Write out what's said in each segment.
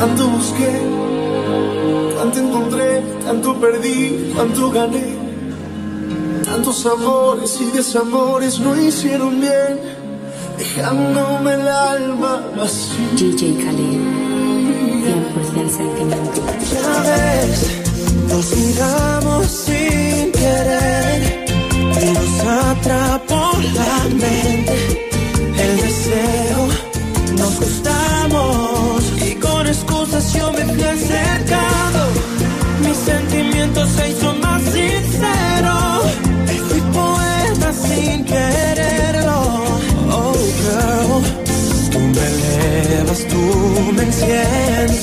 Tanto busqué, tanto encontré, tanto perdí, tanto gané. Tantos amores y desamores no hicieron bien, dejándome el alma vacía. DJ Khaled, 100% sentimiento. Ya ves, nos miramos tú me enciendes.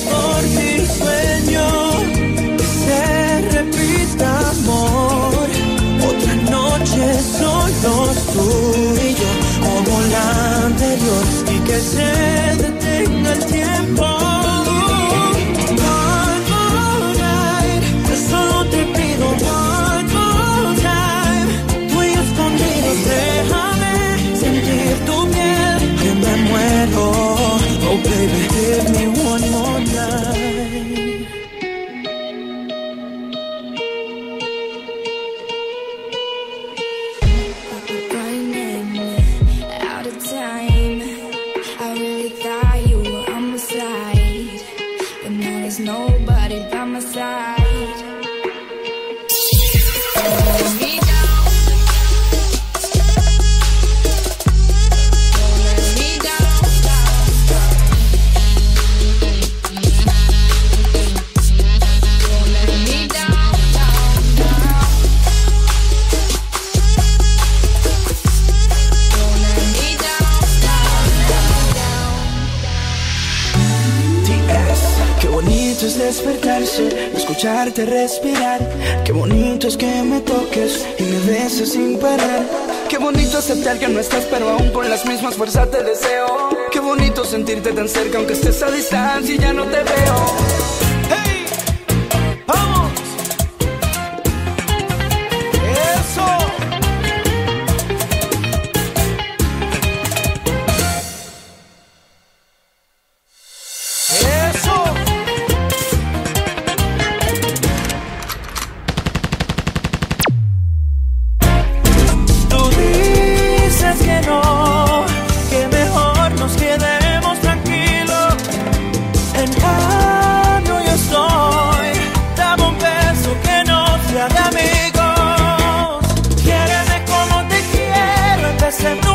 es despertarse, escucharte respirar. Qué bonito es que me toques y me beses sin parar. Qué bonito aceptar que no estás, pero aún con las mismas fuerzas te deseo. Qué bonito sentirte tan cerca, aunque estés a distancia y ya no te veo. accept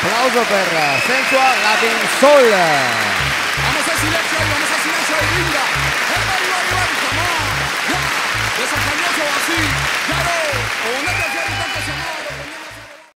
applauso per eh, Sensual Latin Soul.